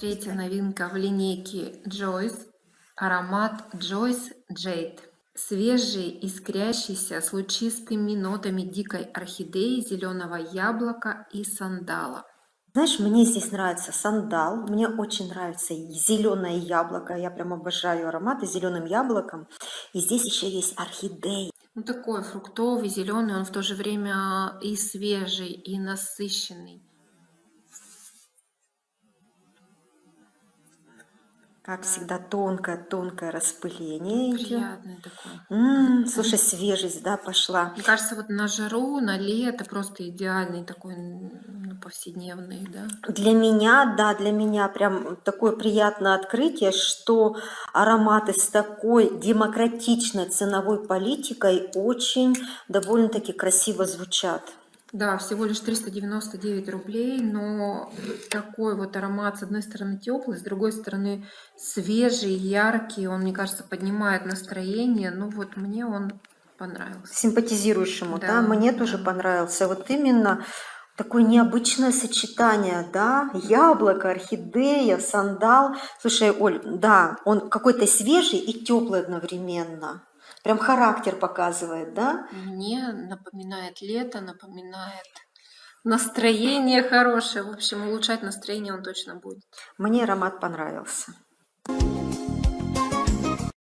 Третья новинка в линейке Joyce. Аромат Joyce Jade. Свежий, искрящийся, с лучистыми нотами дикой орхидеи, зеленого яблока и сандала. Знаешь, мне здесь нравится сандал, мне очень нравится зеленое яблоко, я прям обожаю ароматы зеленым яблоком. И здесь еще есть орхидея. Ну, такой фруктовый, зеленый, он в то же время и свежий, и насыщенный. Как всегда, тонкое-тонкое распыление идет. Приятный такой. М, слушай, свежесть, да, пошла. Мне кажется, вот на жару, на лето просто идеальный такой ну, повседневный, да. Для меня, да, для меня прям такое приятное открытие, что ароматы с такой демократичной ценовой политикой очень довольно-таки красиво звучат. Да, всего лишь 399 рублей, но такой вот аромат, с одной стороны теплый, с другой стороны свежий, яркий, он, мне кажется, поднимает настроение. Ну вот мне он понравился. Симпатизирующему, да, Да, мне тоже понравился. Вот именно такое необычное сочетание, да, яблоко, орхидея, сандал. Слушай, Оль, да, он какой-то свежий и теплый одновременно. Прям характер показывает, да? Мне напоминает лето, напоминает настроение хорошее. В общем, улучшать настроение он точно будет. Мне аромат понравился.